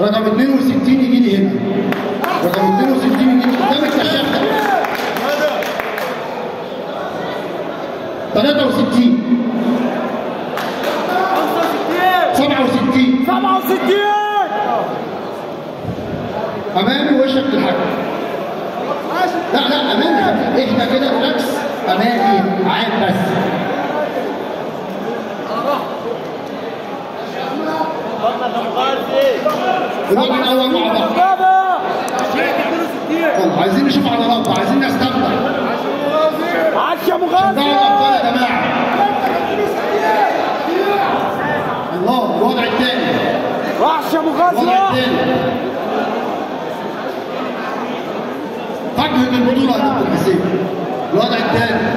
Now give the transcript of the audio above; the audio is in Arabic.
رقم 62 يجي لي هنا. رقم 62 يجي لي قدام الكشاف 63 67 67 أمامي وشك الحكم لا لا أمامي. إحنا كده ركز الوضع الأول مع بعض يلا عايزين نشوف عضلات عايزين نستمتع عاش يا مغازي يا جماعة. الله الوضع الثاني وحش يا مغازي. الثاني فجوة البطولة يا حسين الوضع الثالث